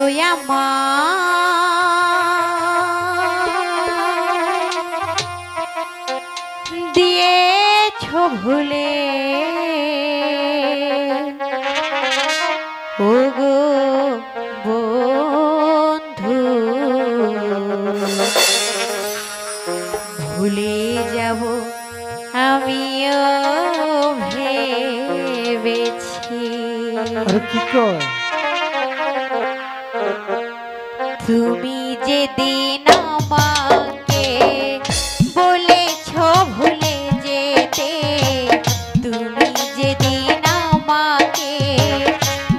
ওই আমার দিয়েছ ভুলে। ও গো বন্ধু ভুলে যাব আমিও ভেবেছি। আরে কি কয়? তুমি যেদিন আমাকে বলেছ ভুলে যেতে, তুমি যেদিন আমাকে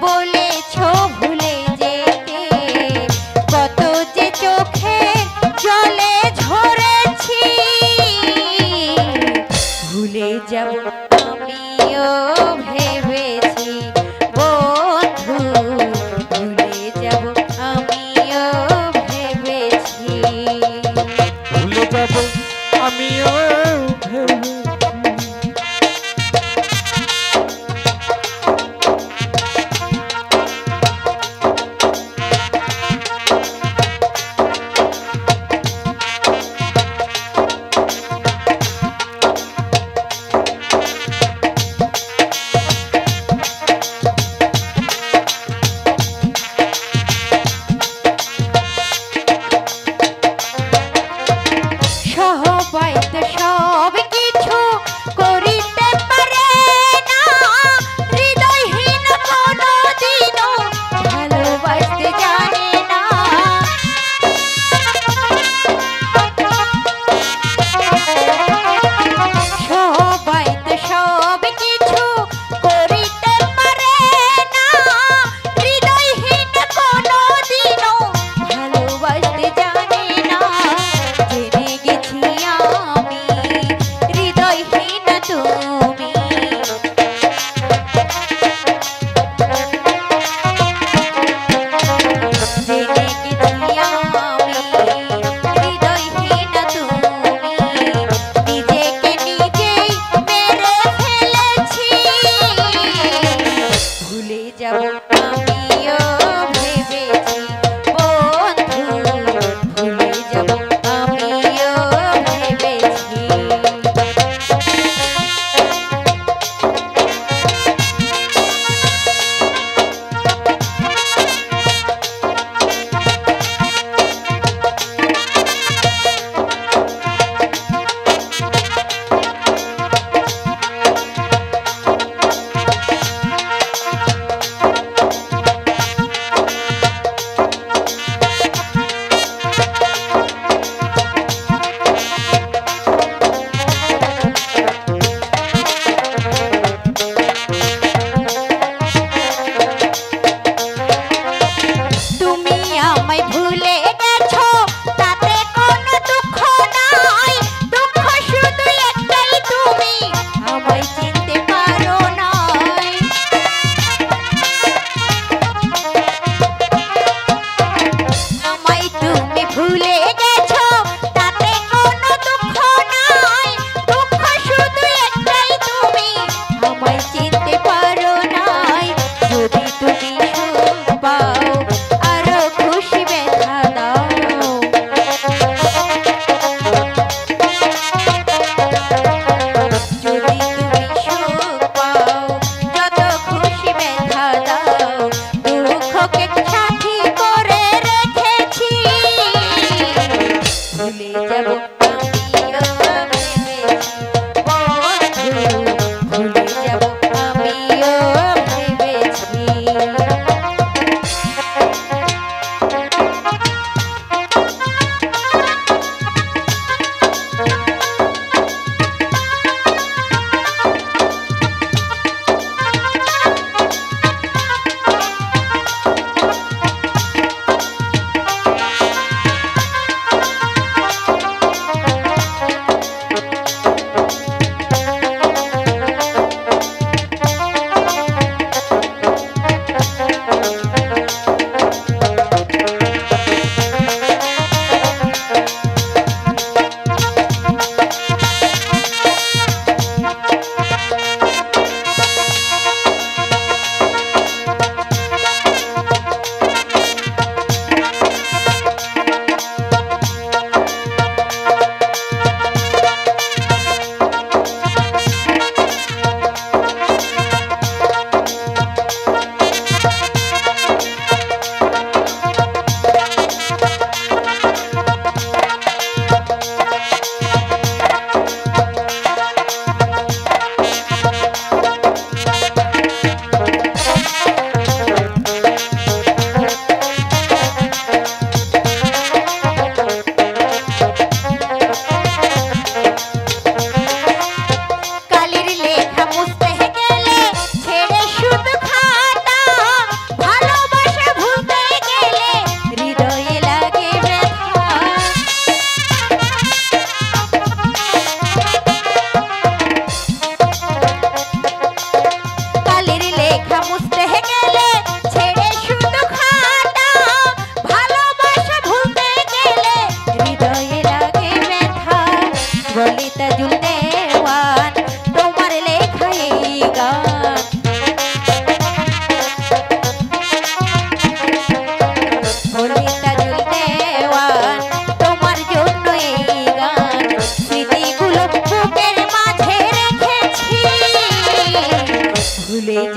বলেছ ভুলে যেতে, কত যে চোখে জলে ঝরেছি, ভুলে যাব পাবো আমিও ভেবে।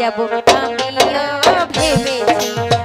যাব আমিও ভেবেছি